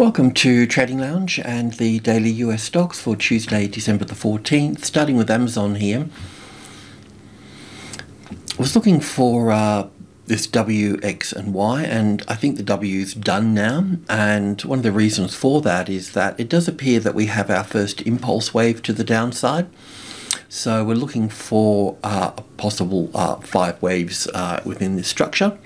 Welcome to Trading Lounge and the daily US stocks for Tuesday, December the 14th, starting with Amazon here. I was looking for uh, this W, X, and Y, and I think the W is done now. And one of the reasons for that is that it does appear that we have our first impulse wave to the downside. So we're looking for uh, a possible uh, five waves uh, within this structure.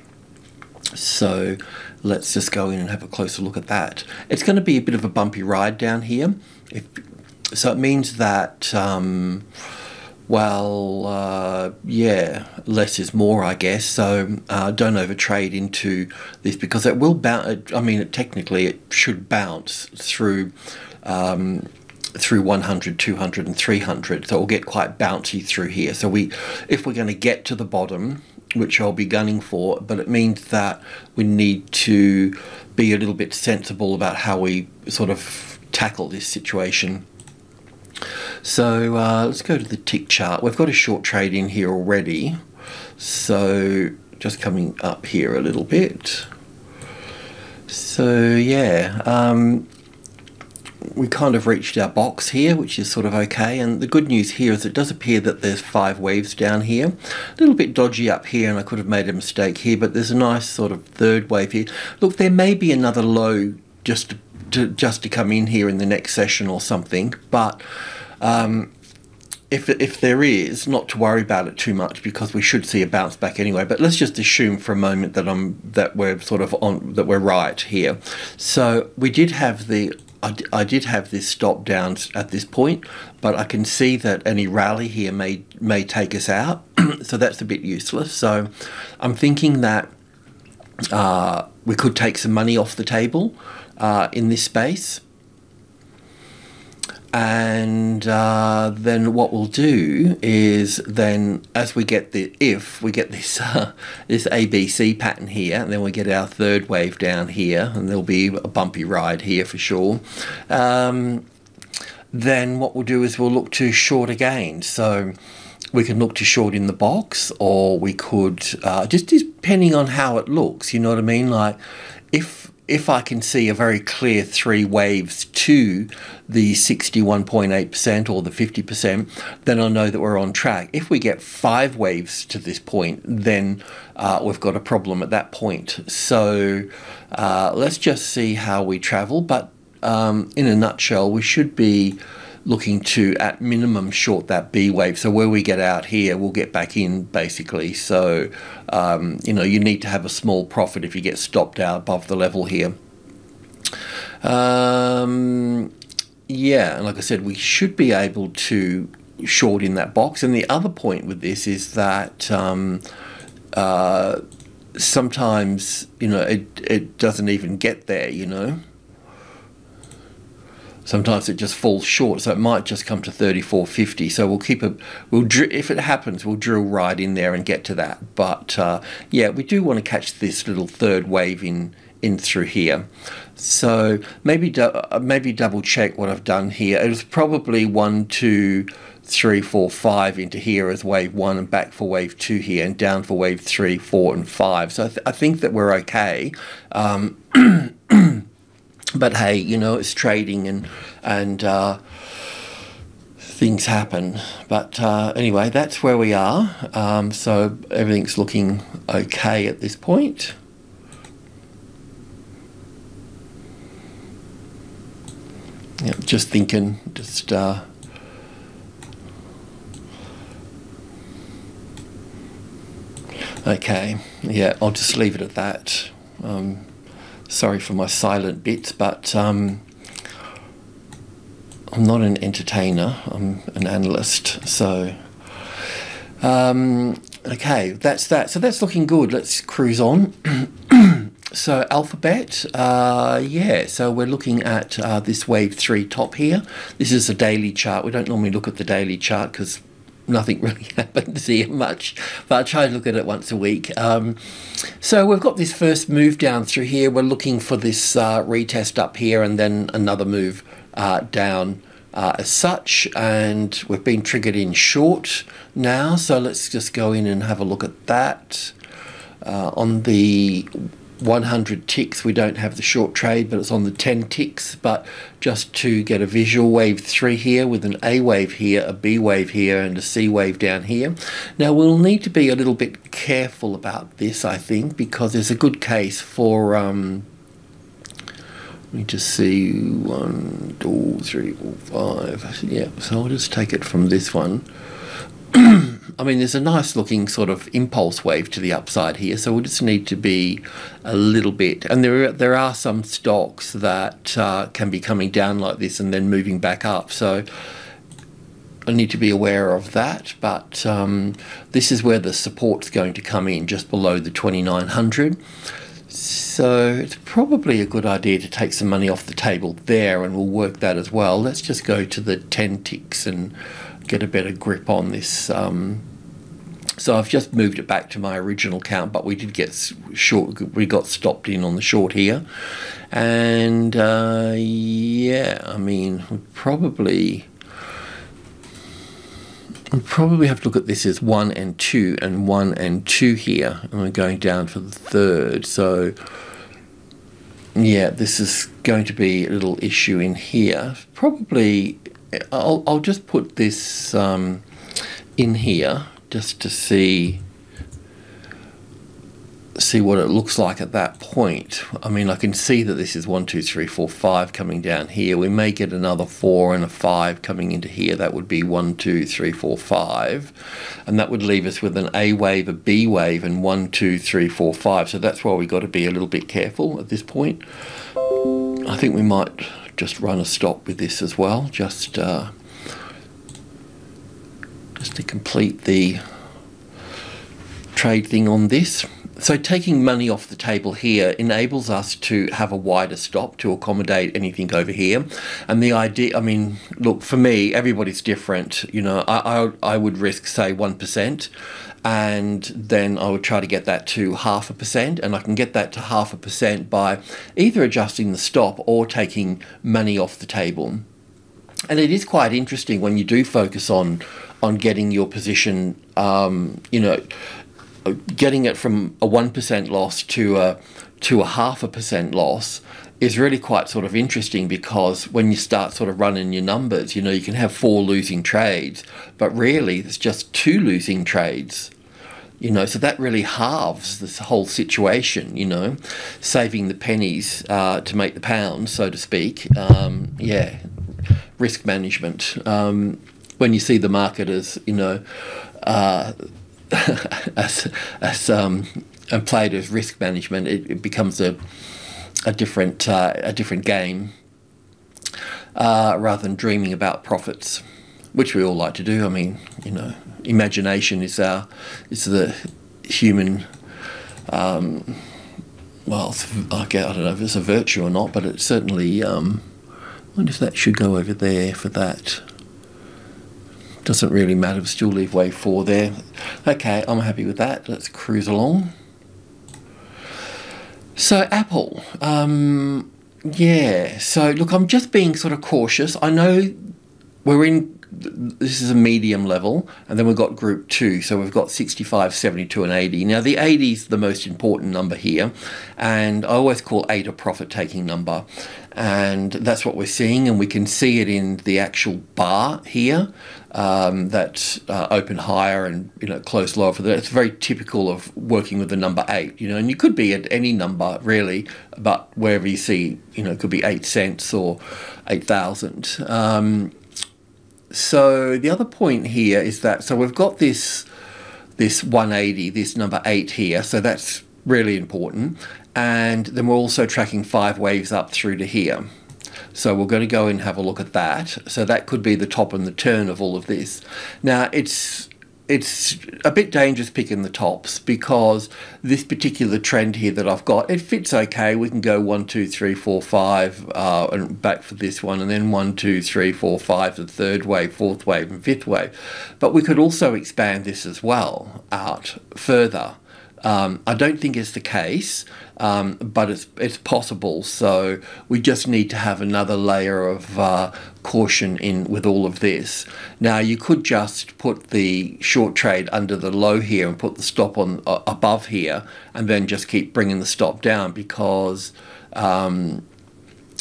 So let's just go in and have a closer look at that. It's going to be a bit of a bumpy ride down here. If, so it means that, um, well, uh, yeah, less is more, I guess. So uh, don't overtrade into this because it will bounce. I mean, technically, it should bounce through. Um, through 100 200 and 300 so it will get quite bouncy through here so we if we're going to get to the bottom which I'll be gunning for, but it means that we need to be a little bit sensible about how we sort of tackle this situation. So uh, let's go to the tick chart. We've got a short trade in here already. So just coming up here a little bit. So yeah, um, we kind of reached our box here, which is sort of okay. And the good news here is it does appear that there's five waves down here. A little bit dodgy up here, and I could have made a mistake here, but there's a nice sort of third wave here. Look, there may be another low just to, just to come in here in the next session or something, but um, if, if there is, not to worry about it too much because we should see a bounce back anyway. But let's just assume for a moment that I'm that we're sort of on that we're right here. So we did have the I, I did have this stop down at this point, but I can see that any rally here may may take us out, so that's a bit useless. So I'm thinking that uh, we could take some money off the table uh, in this space and uh, then what we'll do is then as we get the if we get this uh, this ABC pattern here and then we get our third wave down here and there'll be a bumpy ride here for sure. Um, then what we'll do is we'll look to short again. So we can look to short in the box or we could uh, just depending on how it looks you know what I mean? Like if if I can see a very clear three waves to the 61.8% or the 50%, then I know that we're on track. If we get five waves to this point, then uh, we've got a problem at that point. So uh, let's just see how we travel. But um, in a nutshell, we should be looking to at minimum short that B wave. So where we get out here, we'll get back in basically. So um, you know you need to have a small profit if you get stopped out above the level here. Um, yeah, and like I said, we should be able to short in that box. And the other point with this is that. Um, uh, sometimes you know it, it doesn't even get there you know sometimes it just falls short so it might just come to 3450 so we'll keep a we'll if it happens we'll drill right in there and get to that. But uh, yeah we do want to catch this little third wave in in through here. So maybe uh, maybe double check what I've done here. It was probably one two three four five into here as wave one and back for wave two here and down for wave three four and five. So I, th I think that we're okay. Um, but hey, you know, it's trading and and uh, things happen. But uh, anyway, that's where we are. Um, so everything's looking okay at this point. Just thinking, just. Uh, okay, yeah, I'll just leave it at that. Um, sorry for my silent bits, but um, I'm not an entertainer, I'm an analyst. So, um, okay, that's that. So that's looking good. Let's cruise on. so, Alphabet, uh, yeah, so we're looking at uh, this wave three top here. This is a daily chart. We don't normally look at the daily chart because nothing really happens here much, but I try to look at it once a week. Um, so we've got this first move down through here. We're looking for this uh, retest up here and then another move uh, down uh, as such. And we've been triggered in short now. So let's just go in and have a look at that. Uh, on the 100 ticks. We don't have the short trade, but it's on the 10 ticks. But just to get a visual, wave 3 here with an A wave here, a B wave here, and a C wave down here. Now we'll need to be a little bit careful about this, I think, because there's a good case for... Um, let me just see, one, two, three, four, five. Yeah, so I'll just take it from this one. I mean, there's a nice looking sort of impulse wave to the upside here, so we just need to be a little bit. And there, are, there are some stocks that uh, can be coming down like this and then moving back up. So I need to be aware of that. But um, this is where the support's going to come in, just below the 2900. So it's probably a good idea to take some money off the table there, and we'll work that as well. Let's just go to the 10 ticks and get a better grip on this. Um, so I've just moved it back to my original count, but we did get short. We got stopped in on the short here, and uh, yeah, I mean, we probably we probably have to look at this as one and two, and one and two here, and we're going down for the third. So yeah, this is going to be a little issue in here. Probably I'll, I'll just put this um, in here just to see see what it looks like at that point. I mean, I can see that this is one, two, three, four, five coming down here. We may get another four and a five coming into here. That would be one, two, three, four, five. And that would leave us with an A wave, a B wave, and one, two, three, four, five. So that's why we've got to be a little bit careful at this point. I think we might just run a stop with this as well, just uh, just to complete the trade thing on this. So taking money off the table here enables us to have a wider stop to accommodate anything over here. And the idea, I mean, look, for me, everybody's different. You know, I, I, I would risk, say, 1% and then I would try to get that to half a percent, and I can get that to half a percent by either adjusting the stop or taking money off the table. And it is quite interesting when you do focus on on getting your position, um, you know, getting it from a one percent loss to a to a half a percent loss is really quite sort of interesting because when you start sort of running your numbers, you know, you can have four losing trades, but really it's just two losing trades you know so that really halves this whole situation you know saving the pennies uh, to make the pounds so to speak. Um, yeah risk management. Um, when you see the market as you know uh, as as um, and played as risk management it, it becomes a a different uh, a different game uh, rather than dreaming about profits which we all like to do I mean you know imagination is our is the human. Um, well, I don't know if it's a virtue or not, but it's certainly. Um, I wonder if that should go over there for that. Doesn't really matter. Still leave wave four there. Okay, I'm happy with that. Let's cruise along. So Apple, um, yeah. So look, I'm just being sort of cautious. I know we're in this is a medium level, and then we've got group two. So we've got 65, 72, and 80. Now, the 80 is the most important number here, and I always call 8 a profit taking number. And that's what we're seeing, and we can see it in the actual bar here um, that uh, open higher and you know close lower. For that, it's very typical of working with the number eight. You know, and you could be at any number really, but wherever you see, you know, it could be eight cents or eight thousand. Um, so the other point here is that so we've got this this 180, this number eight here, so that's really important. And then we're also tracking five waves up through to here. So we're going to go and have a look at that. So that could be the top and the turn of all of this. Now it's it's a bit dangerous picking the tops because this particular trend here that I've got, it fits okay. We can go one, two, three, four, five, uh, and back for this one, and then one, two, three, four, five, the third wave, fourth wave, and fifth wave. But we could also expand this as well out further Um, I don't think it's the case, um, but it's it's possible. So we just need to have another layer of uh, caution in with all of this. Now you could just put the short trade under the low here and put the stop on uh, above here, and then just keep bringing the stop down because. Um,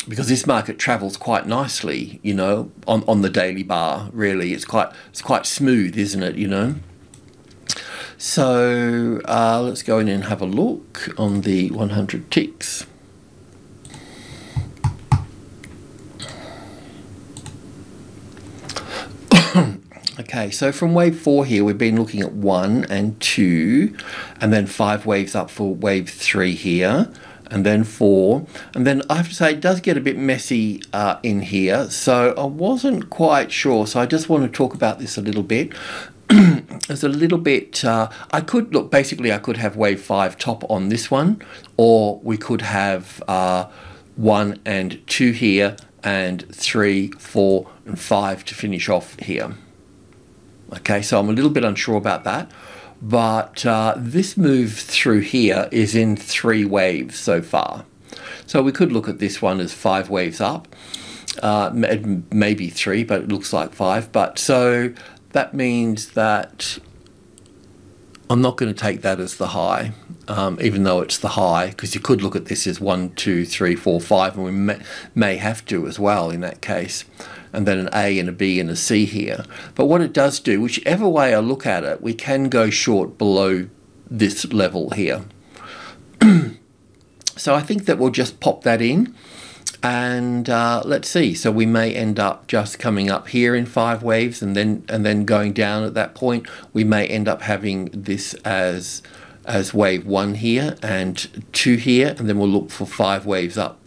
because this market travels quite nicely, you know, on, on the daily bar. Really, it's quite it's quite smooth, isn't it? You know. So uh, let's go in and have a look on the 100 ticks. okay, so from wave four here, we've been looking at one and two, and then five waves up for wave three here and then four. And then I have to say, it does get a bit messy uh, in here. So I wasn't quite sure. So I just want to talk about this a little bit. There's a little bit, uh, I could, look, basically I could have wave 5 top on this one, or we could have uh, 1 and 2 here, and 3, 4, and 5 to finish off here. Okay, so I'm a little bit unsure about that, but uh, this move through here is in three waves so far. So we could look at this one as five waves up, uh, maybe three, but it looks like five. But so that means that I'm not going to take that as the high, um, even though it's the high, because you could look at this as one, two, three, four, five, and we may, may have to as well in that case, and then an A and a B and a C here. But what it does do, whichever way I look at it, we can go short below this level here. so I think that we'll just pop that in and uh, let's see. So we may end up just coming up here in five waves and then and then going down at that point. We may end up having this as as wave one here and two here and then we'll look for five waves up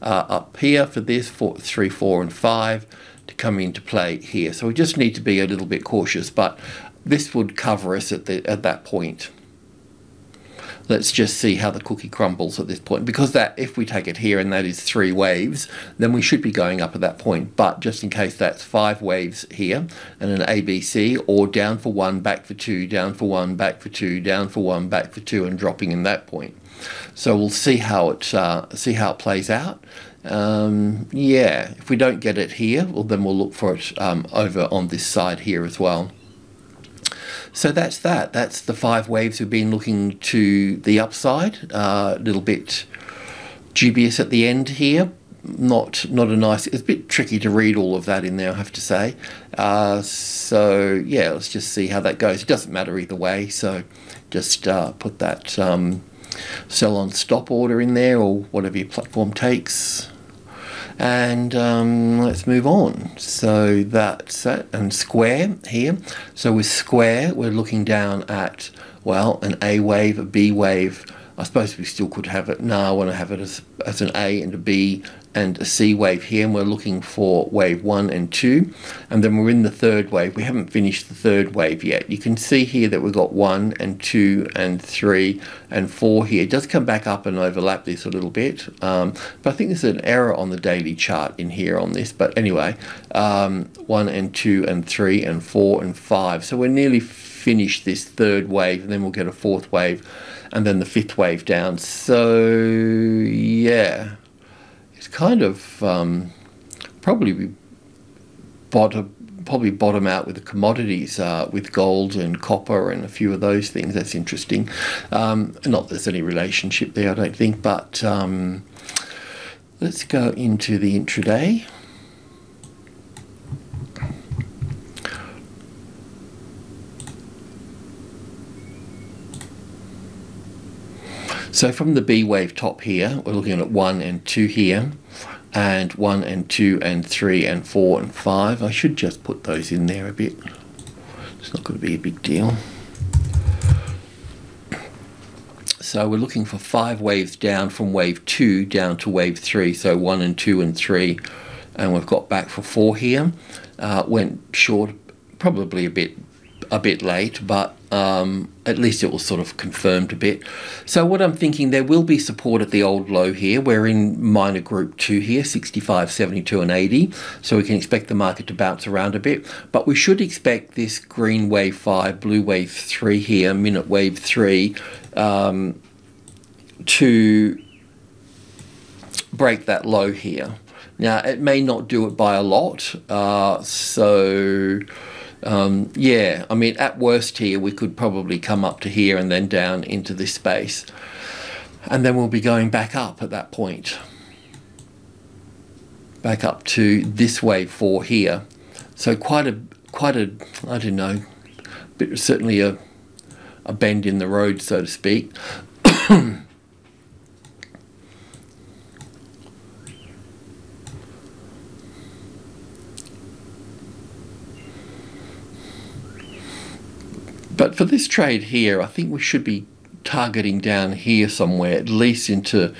uh, up here for this four, three four and five to come into play here. So we just need to be a little bit cautious but this would cover us at the at that point let's just see how the cookie crumbles at this point. Because that, if we take it here and that is three waves, then we should be going up at that point. But just in case that's five waves here and an ABC, or down for one, back for two, down for one, back for two, down for one, back for two, and dropping in that point. So we'll see how it uh, see how it plays out. Um, yeah, if we don't get it here, well then we'll look for it um, over on this side here as well. So that's that. That's the five waves we've been looking to the upside. Uh, a uh, little bit dubious at the end here. Not not a nice. It's a bit tricky to read all of that in there. I have to say. Uh, so yeah, let's just see how that goes. It doesn't matter either way. So just uh, put that um, sell on stop order in there or whatever your platform takes and um, let's move on. So that's and square here. So with square, we're looking down at, well, an A wave, a B wave. I suppose we still could have it. No, I want to have it as, as an A and a B and a C wave here, and we're looking for wave one and two, and then we're in the third wave. We haven't finished the third wave yet. You can see here that we've got one and two and three and four here. It does come back up and overlap this a little bit, um, but I think there's an error on the daily chart in here on this. But anyway, um, one and two and three and four and five. So we're nearly finished this third wave, and then we'll get a fourth wave, and then the fifth wave down. So yeah kind of um, probably bottom probably bottom out with the commodities, uh, with gold and copper and a few of those things. That's interesting. Um, not there's any relationship there, I don't think, but um, let's go into the intraday. So from the B wave top here, we're looking at 1 and 2 here, and 1 and 2 and 3 and 4 and 5. I should just put those in there a bit. It's not going to be a big deal. So we're looking for five waves down from wave 2 down to wave 3, so 1 and 2 and 3, and we've got back for 4 here. Uh, went short, probably a bit a bit late, but um, at least it was sort of confirmed a bit. So what I'm thinking, there will be support at the old low here. We're in minor group 2 here, 65, 72 and 80. So we can expect the market to bounce around a bit. But we should expect this green wave 5, blue wave 3 here, minute wave 3, um, to break that low here. Now, it may not do it by a lot. Uh, so um, yeah, I mean, at worst here, we could probably come up to here and then down into this space. And then we'll be going back up at that point. Back up to this wave four here. So quite a, quite a, I don't know, certainly a, a bend in the road, so to speak. But for this trade here, I think we should be targeting down here somewhere, at least into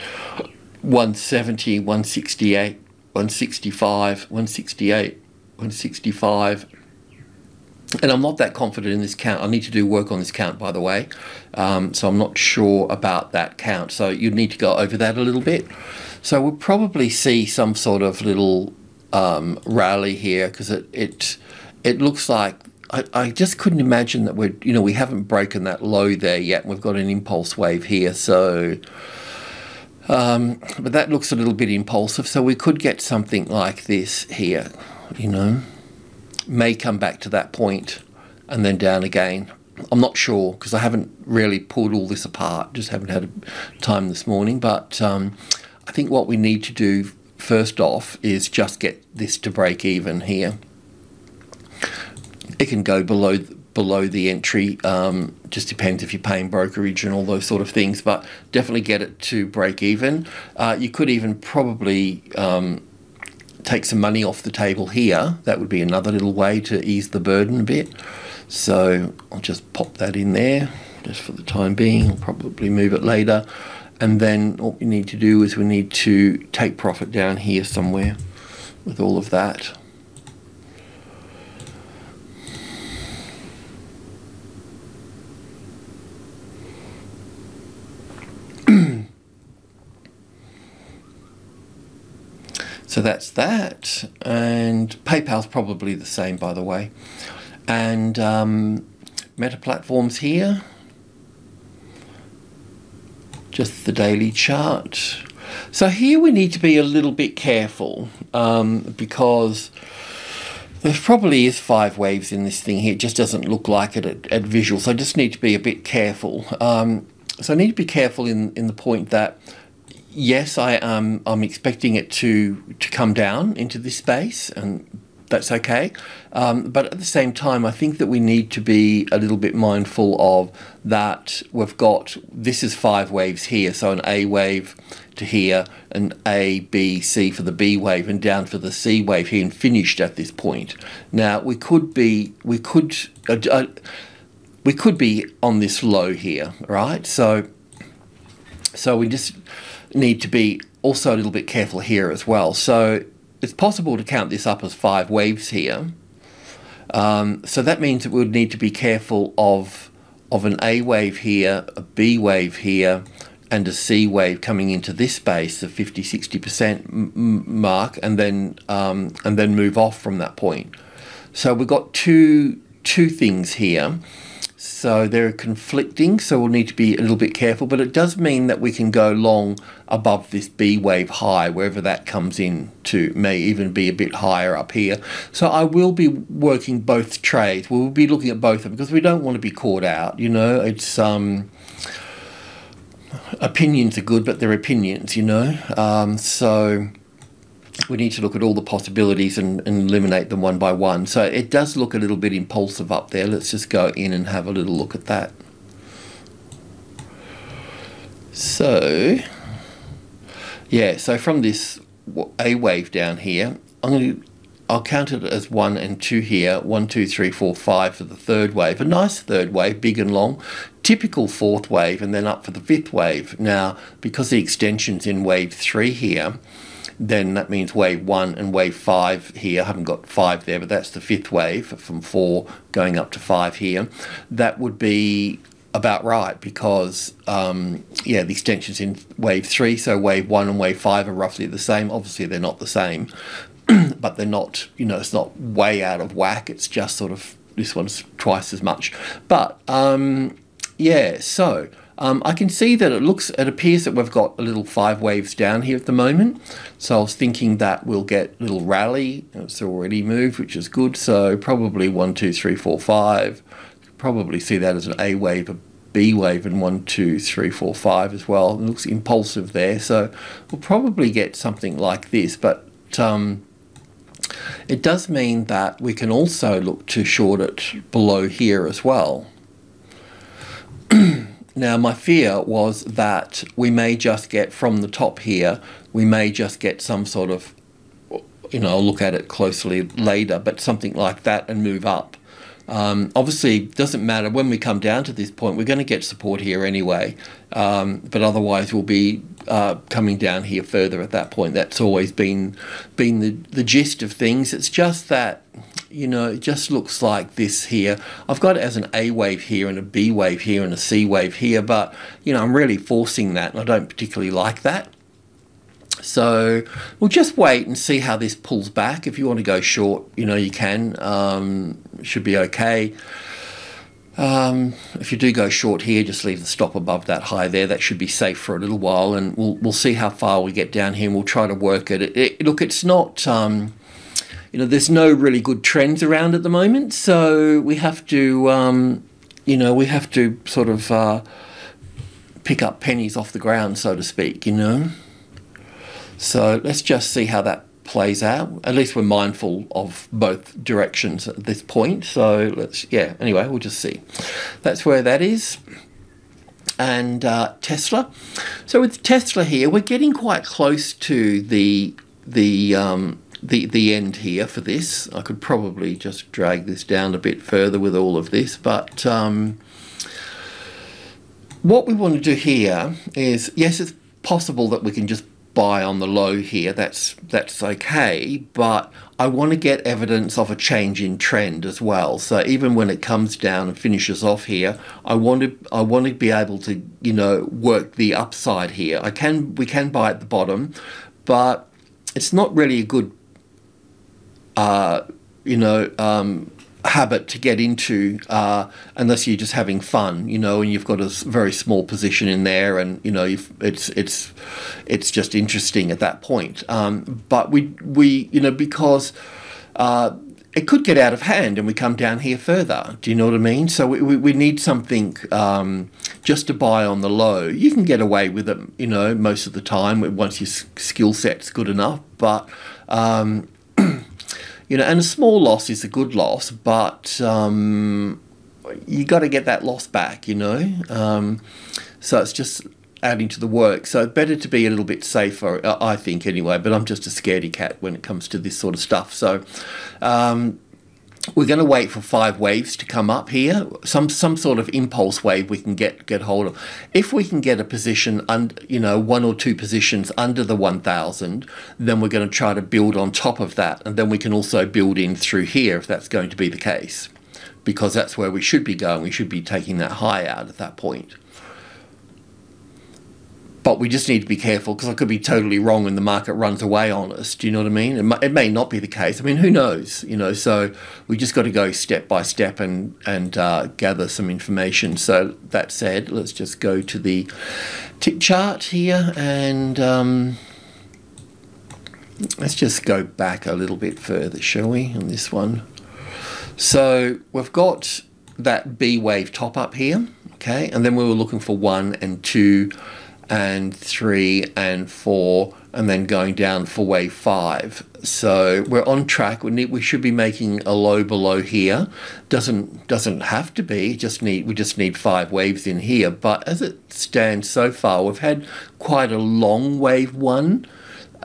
170, 168, 165, 168, 165. And I'm not that confident in this count. I need to do work on this count, by the way. Um, so I'm not sure about that count. So you need to go over that a little bit. So we'll probably see some sort of little um, rally here because it, it, it looks like I, I just couldn't imagine that we're, you know, we haven't broken that low there yet. We've got an impulse wave here, so. Um, but that looks a little bit impulsive, so we could get something like this here, you know. May come back to that point and then down again. I'm not sure because I haven't really pulled all this apart, just haven't had time this morning. But um, I think what we need to do first off is just get this to break even here it can go below below the entry. Um, just depends if you're paying brokerage and all those sort of things, but definitely get it to break even. Uh, you could even probably um, take some money off the table here. That would be another little way to ease the burden a bit. So I'll just pop that in there just for the time being. I'll probably move it later. And then what we need to do is we need to take profit down here somewhere with all of that. So that's that. And PayPal's probably the same, by the way. And um, Meta Platforms here. Just the daily chart. So here we need to be a little bit careful um, because there probably is five waves in this thing here. It just doesn't look like it at, at visual. So I just need to be a bit careful. Um, so I need to be careful in, in the point that yes, I am. I'm expecting it to to come down into this space, and that's okay. Um, but at the same time, I think that we need to be a little bit mindful of that. We've got this is five waves here, so an A wave to here, an A, B, C for the B wave, and down for the C wave here, and finished at this point. Now we could be we could. Uh, uh, we could be on this low here, right? So, so we just need to be also a little bit careful here as well. So it's possible to count this up as five waves here. Um, so that means that we would need to be careful of of an A wave here, a B wave here, and a C wave coming into this space, the 50 60% mark, and then um, and then move off from that point. So we've got two two things here. So they're conflicting, so we'll need to be a little bit careful, but it does mean that we can go long above this B wave high, wherever that comes in to, may even be a bit higher up here. So I will be working both trades. We'll be looking at both of them because we don't want to be caught out, you know, it's, um, opinions are good, but they're opinions, you know, um, so we need to look at all the possibilities and, and, eliminate them one by one. So it does look a little bit impulsive up there. Let's just go in and have a little look at that. So, yeah, so from this A wave down here, I'm going to I'll count it as one and two here. One, two, three, four, five for the third wave. A nice third wave, big and long. Typical fourth wave, and then up for the fifth wave. Now, because the extension's in wave three here, then that means wave one and wave five here. I haven't got five there, but that's the fifth wave from four going up to five here. That would be about right because um, yeah the extensions in wave three so wave one and wave five are roughly the same obviously they're not the same but they're not you know it's not way out of whack it's just sort of this one's twice as much but um, yeah so um, I can see that it looks it appears that we've got a little five waves down here at the moment so I was thinking that we'll get a little rally it's already moved which is good so probably one two three four five probably see that as an A wave, a B wave, and one, two, three, four, five as well. It looks impulsive there, so we'll probably get something like this. But um, it does mean that we can also look to short it below here as well. now, my fear was that we may just get from the top here, we may just get some sort of, you know, I'll look at it closely later, but something like that and move up. Um, obviously, doesn't matter when we come down to this point. We're going to get support here anyway, um, but otherwise we'll be uh, coming down here further at that point. That's always been been the the gist of things. It's just that you know it just looks like this here. I've got it as an A wave here and a B wave here and a C wave here, but you know I'm really forcing that, and I don't particularly like that. So we'll just wait and see how this pulls back. If you want to go short, you know, you can. Um, should be okay. Um, if you do go short here, just leave the stop above that high there. That should be safe for a little while, and we'll we'll see how far we get down here. and We'll try to work it. it, it look, it's not. Um, you know, there's no really good trends around at the moment, so we have to, um, you know, we have to sort of uh, pick up pennies off the ground, so to speak. You know. So let's just see how that plays out. At least we're mindful of both directions at this point. So let's, yeah, anyway, we'll just see. That's where that is. And uh, Tesla. So with Tesla here, we're getting quite close to the the um, the the end here for this. I could probably just drag this down a bit further with all of this, but um, what we want to do here is yes, it's possible that we can just buy on the low here, that's that's okay, but I want to get evidence of a change in trend as well. So even when it comes down and finishes off here, I want to I want to be able to, you know, work the upside here. I can we can buy at the bottom, but it's not really a good uh, you know, um, habit to get into uh, unless you're just having fun, you know, and you've got a very small position in there, and you know, it's it's it's just interesting at that point. Um, but we we you know because. Uh, it could get out of hand and we come down here further. Do you know what I mean? So we, we, we need something um, just to buy on the low. You can get away with it, you know, most of the time once your skill set's good enough. But um, you know, and a small loss is a good loss, but um, you got to get that loss back, you know. Um, so it's just adding to the work. So better to be a little bit safer, I think, anyway. But I'm just a scaredy cat when it comes to this sort of stuff. So um, we're going to wait for five waves to come up here. Some some sort of impulse wave we can get get hold of. If we can get a position under, you know, one or two positions under the 1,000, then we're going to try to build on top of that, and then we can also build in through here if that's going to be the case, because that's where we should be going. We should be taking that high out at that point. But we just need to be careful because I could be totally wrong and the market runs away on us. Do you know what I mean? It may, it may not be the case. I mean, who knows? You know, so we just got to go step by step and and uh, gather some information. So that said, let's just go to the tick chart here and um, let's just go back a little bit further, shall we? On this one. So we've got that B wave top up here, okay, and then we were looking for one and two and three and four, and then going down for wave five. So we're on track. We need, we should be making a low below here. Doesn't doesn't have to be. Just need we just need five waves in here. But as it stands so far, we've had quite a long wave one.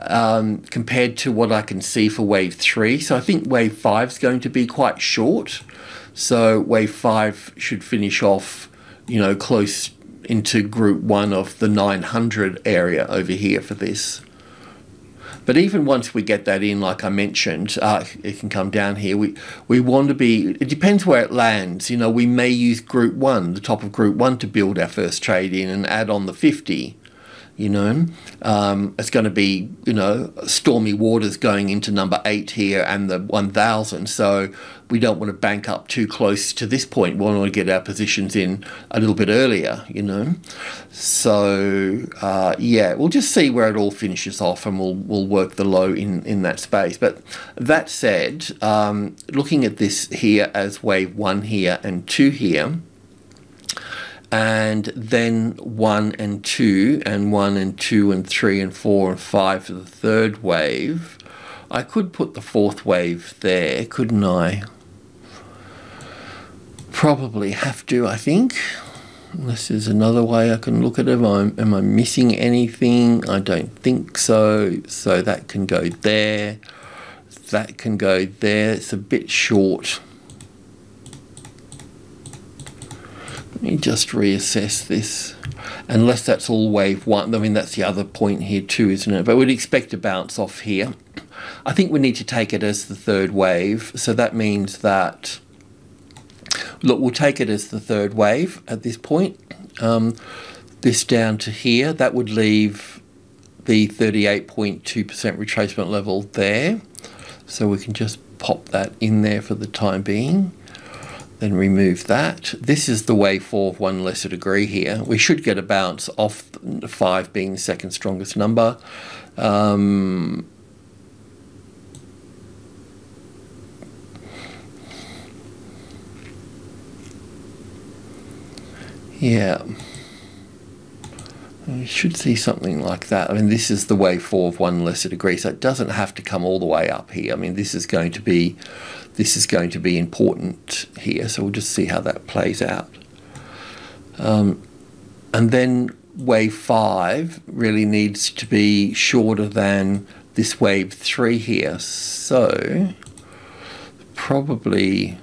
um, compared to what I can see for wave three. So I think wave five is going to be quite short. So wave five should finish off, you know, close into group one of the 900 area over here for this. But even once we get that in, like I mentioned, uh, it can come down here. We we want to be. It depends where it lands. You know, we may use Group One, the top of Group One, to build our first trade in and add on the 50 you know. Um, it's going to be, you know, stormy waters going into number eight here and the 1000. So we don't want to bank up too close to this point. We want to get our positions in a little bit earlier, you know. So, uh, yeah, we'll just see where it all finishes off and we'll, we'll work the low in, in that space. But that said, um, looking at this here as wave one here and two here, and then one and two, and one and two and three and four and five for the third wave. I could put the fourth wave there, couldn't I? Probably have to, I think. This is another way I can look at it. Am I, am I missing anything? I don't think so. So that can go there. That can go there. It's a bit short. Let me just reassess this. Unless that's all wave one. I mean, that's the other point here too, isn't it? But we'd expect a bounce off here. I think we need to take it as the third wave. So that means that, look, we'll take it as the third wave at this point. Um, this down to here, that would leave the 38.2% retracement level there. So we can just pop that in there for the time being. Then remove that. This is the four of one lesser degree here. We should get a bounce off five being the second strongest number. Um, yeah. You should see something like that. I mean, this is the wave four of one lesser degree, so it doesn't have to come all the way up here. I mean, this is going to be this is going to be important here. So we'll just see how that plays out. Um, and then wave five really needs to be shorter than this wave three here. So probably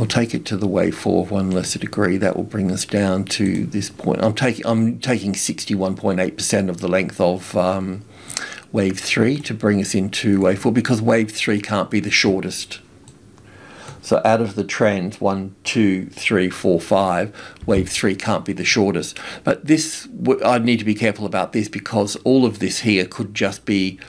I'll take it to the wave four of one lesser degree. That will bring us down to this point. I'm taking I'm taking 61.8% of the length of um, wave three to bring us into wave four because wave three can't be the shortest. So out of the trends, one, two, three, four, five, wave three can't be the shortest. But this, I need to be careful about this because all of this here could just be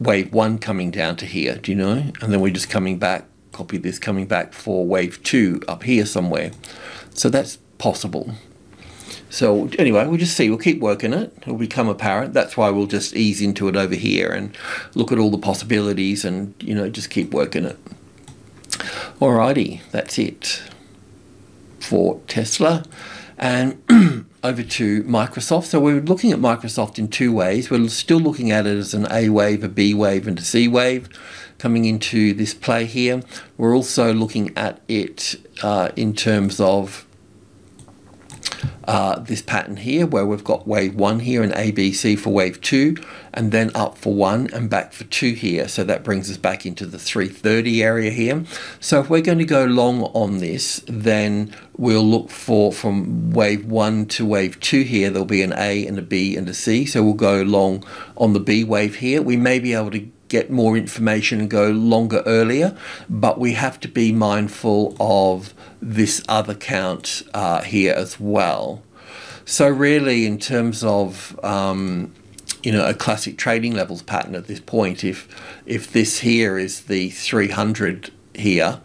wave one coming down to here, do you know? And then we're just coming back copy this coming back for wave 2 up here somewhere. So that's possible. So anyway, we'll just see. We'll keep working it. It'll become apparent. That's why we'll just ease into it over here and look at all the possibilities and, you know, just keep working it. Alrighty, that's it for Tesla. And over to Microsoft. So we're looking at Microsoft in two ways. We're still looking at it as an A wave, a B wave, and a C wave coming into this play here. We're also looking at it uh, in terms of uh, this pattern here where we've got wave 1 here and ABC for wave 2 and then up for 1 and back for 2 here. So that brings us back into the 330 area here. So if we're going to go long on this then we'll look for from wave 1 to wave 2 here there'll be an A and a B and a C. So we'll go long on the B wave here. We may be able to get more information and go longer earlier, but we have to be mindful of this other count uh, here as well. So really, in terms of um, you know a classic trading levels pattern at this point, if if this here is the 300 here,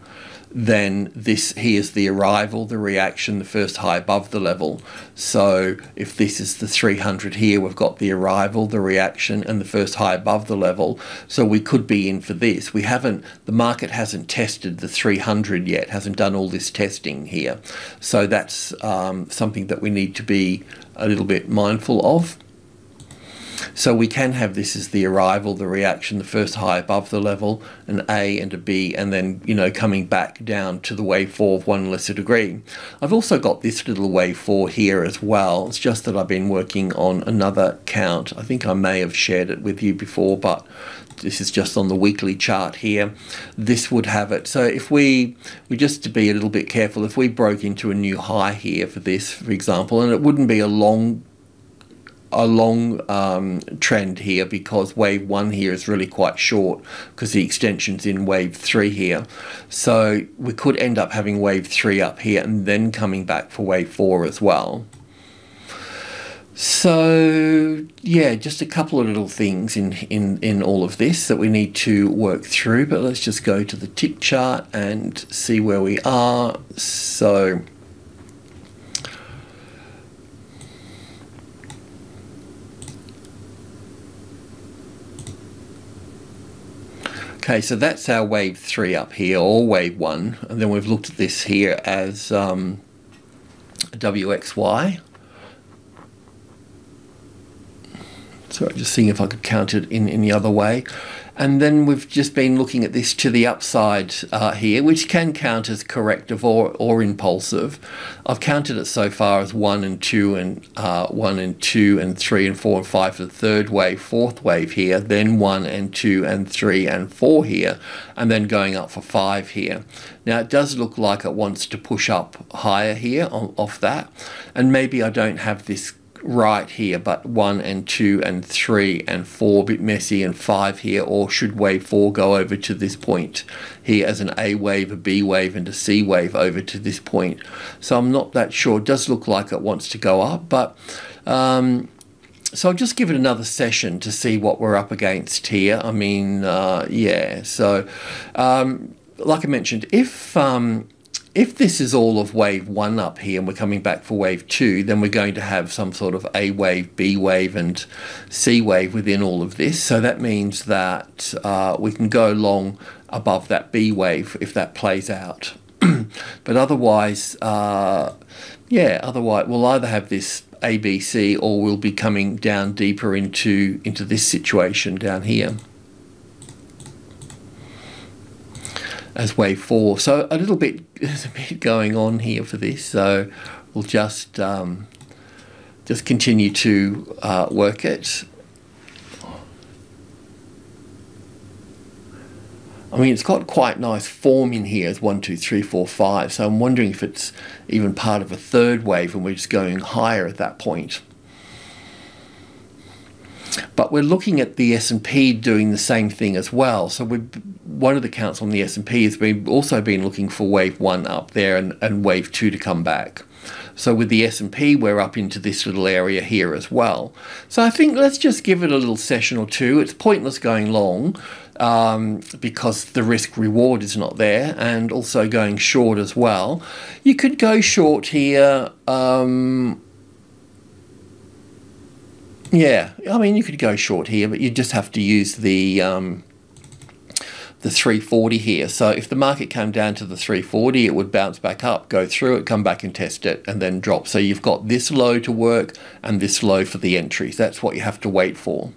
then this here's the arrival, the reaction, the first high above the level. So if this is the 300 here, we've got the arrival, the reaction, and the first high above the level. So we could be in for this. We haven't, the market hasn't tested the 300 yet, hasn't done all this testing here. So that's um, something that we need to be a little bit mindful of. So we can have this as the arrival, the reaction, the first high above the level, an A and a B, and then, you know, coming back down to the wave 4 of one lesser degree. I've also got this little wave 4 here as well. It's just that I've been working on another count. I think I may have shared it with you before, but this is just on the weekly chart here. This would have it. So if we, we just to be a little bit careful, if we broke into a new high here for this, for example, and it wouldn't be a long a long um, trend here because wave one here is really quite short because the extension's in wave three here. So we could end up having wave three up here and then coming back for wave four as well. So yeah, just a couple of little things in, in, in all of this that we need to work through, but let's just go to the tick chart and see where we are. So Okay, so that's our wave 3 up here, or wave 1, and then we've looked at this here as um, WXY. So I'm just seeing if I could count it in any other way. And then we've just been looking at this to the upside uh, here, which can count as corrective or, or impulsive. I've counted it so far as 1 and 2 and uh, 1 and 2 and 3 and 4 and 5 for the third wave, fourth wave here, then 1 and 2 and 3 and 4 here, and then going up for 5 here. Now it does look like it wants to push up higher here on, off that, and maybe I don't have this right here, but 1 and 2 and 3 and 4 a bit messy and 5 here, or should wave 4 go over to this point here as an A wave, a B wave and a C wave over to this point. So I'm not that sure. It does look like it wants to go up, but um, so I'll just give it another session to see what we're up against here. I mean, uh, yeah, so um, like I mentioned, if um, if this is all of wave one up here and we're coming back for wave two, then we're going to have some sort of A wave, B wave, and C wave within all of this. So that means that uh, we can go long above that B wave if that plays out. but otherwise, uh, yeah, otherwise we'll either have this ABC or we'll be coming down deeper into into this situation down here. As wave four. So a little bit, there's a bit going on here for this. So we'll just um, just continue to uh, work it. I mean, it's got quite nice form in here as one, two, three, four, five. So I'm wondering if it's even part of a third wave and we're just going higher at that point. But we're looking at the S&P doing the same thing as well. So we one of the counts on the S&P has been also been looking for wave 1 up there and, and wave 2 to come back. So with the S&P, we're up into this little area here as well. So I think let's just give it a little session or two. It's pointless going long um, because the risk reward is not there and also going short as well. You could go short here. Um, yeah, I mean, you could go short here, but you just have to use the um, the 340 here. So if the market came down to the 340, it would bounce back up, go through it, come back and test it, and then drop. So you've got this low to work and this low for the entries. That's what you have to wait for.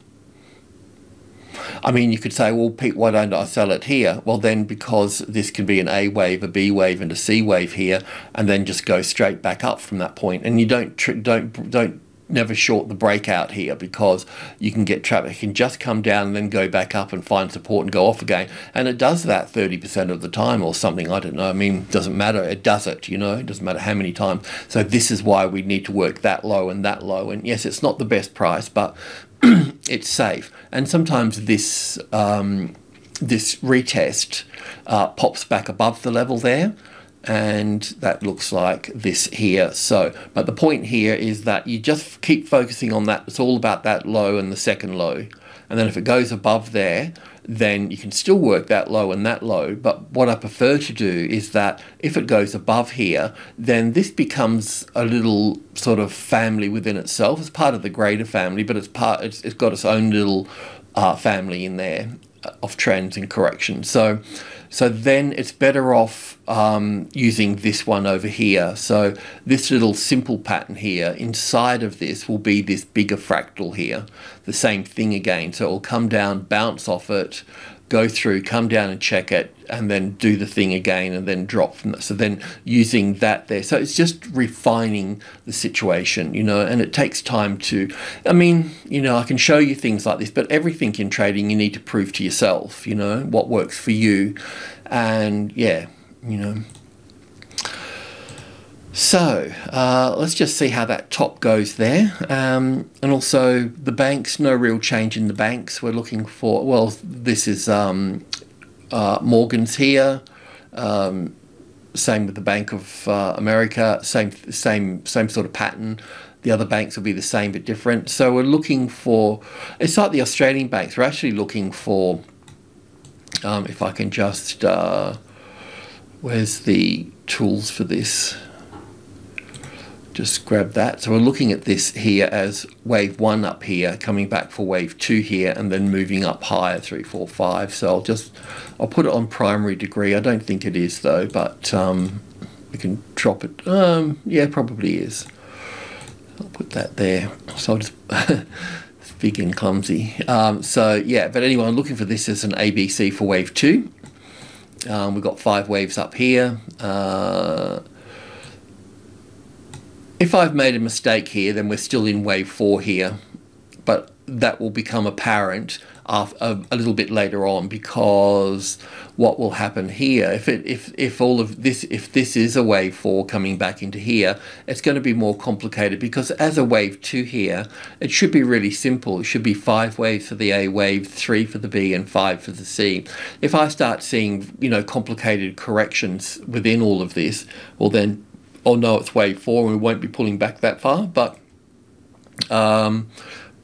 I mean, you could say, well, Pete, why don't I sell it here? Well, then because this can be an A wave, a B wave, and a C wave here, and then just go straight back up from that point. And you don't don't don't never short the breakout here because you can get trapped. it can just come down and then go back up and find support and go off again. And it does that 30% of the time or something i don't know. I mean doesn't matter. It does it you know? It doesn't matter how many times. So this is why we need to work that low and that low. And yes it's not the best price but it's safe. And sometimes this um, this retest uh, pops back above the level there and that looks like this here. So, but the point here is that you just keep focusing on that. It's all about that low and the second low. And then if it goes above there, then you can still work that low and that low. But what I prefer to do is that if it goes above here, then this becomes a little sort of family within itself. It's part of the greater family, but it's part. it's, it's got its own little uh, family in there of trends and corrections. So So then it's better off um, using this one over here. So this little simple pattern here, inside of this will be this bigger fractal here. The same thing again. So it will come down, bounce off it, go through, come down and check it, and then do the thing again and then drop from that. So then using that there. So it's just refining the situation, you know, and it takes time to, I mean, you know, I can show you things like this, but everything in trading you need to prove to yourself, you know, what works for you. And yeah, you know. So uh, let's just see how that top goes there. Um, and also the banks, no real change in the banks. We're looking for, well, this is um, uh, Morgan's here. Um, same with the Bank of uh, America. Same, same, same sort of pattern. The other banks will be the same but different. So we're looking for. It's like the Australian banks. We're actually looking for. Um, if I can just. Uh, where's the tools for this? Just grab that. So we're looking at this here as wave one up here, coming back for wave two here, and then moving up higher, three, four, five. So I'll just, I'll put it on primary degree. I don't think it is though, but um, we can drop it. Um, yeah, probably is. I'll put that there. So I'll just, it's big and clumsy. Um, so yeah, but anyway, I'm looking for this as an ABC for wave two. Um, we've got five waves up here. Uh, if I've made a mistake here, then we're still in wave four here, but that will become apparent a little bit later on because what will happen here if it if if all of this if this is a wave four coming back into here it's going to be more complicated because as a wave two here it should be really simple. It should be five waves for the A wave three for the B and five for the C. If I start seeing you know complicated corrections within all of this well then oh no, it's wave four and we won't be pulling back that far. But um,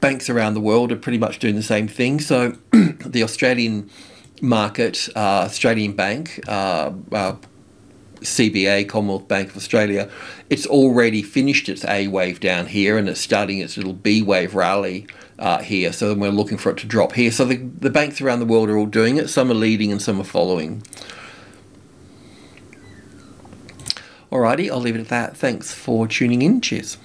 banks around the world are pretty much doing the same thing. So the Australian market, uh, Australian Bank, uh, uh, CBA, Commonwealth Bank of Australia, it's already finished its A wave down here and it's starting its little B wave rally uh, here. So we're looking for it to drop here. So the, the banks around the world are all doing it. Some are leading and some are following. Alrighty, I'll leave it at that. Thanks for tuning in. Cheers.